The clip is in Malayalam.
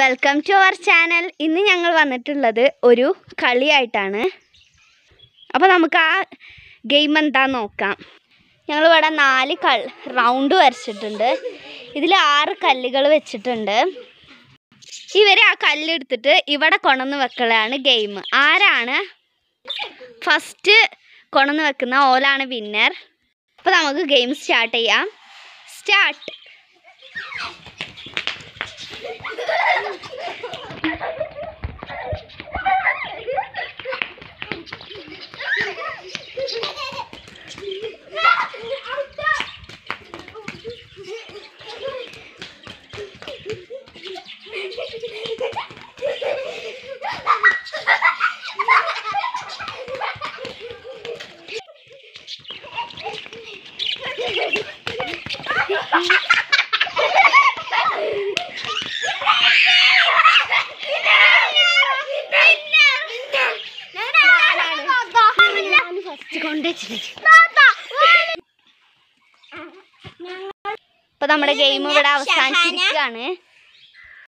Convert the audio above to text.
വെൽക്കം ടു അവർ ചാനൽ ഇന്ന് ഞങ്ങൾ വന്നിട്ടുള്ളത് ഒരു കളിയായിട്ടാണ്. അപ്പോൾ നമുക്ക് ആ ഗെയിം എന്താന്ന് നോക്കാം. ഞങ്ങളിവിടെ നാല് കൾ റൗണ്ട് വരച്ചിട്ടുണ്ട്. ഇതിൽ ആറ് കല്ലുകൾ വെച്ചിട്ടുണ്ട്. ഇവർ ആ കല്ലെടുത്തിട്ട് ഇവിടെ കൊണന്ന് വെക്കലാണ് ഗെയിം ആരാണ് ഫസ്റ്റ് കൊണന്ന് വെക്കുന്ന ഓലാണ് വിന്നർ അപ്പോൾ നമുക്ക് ഗെയിം സ്റ്റാർട്ട് ചെയ്യാം. സ്റ്റാർട്ട് ഇപ്പൊ നമ്മുടെ ഗെയിം ഇവിടെ അവസാനിച്ചിരിക്കുകയാണ്.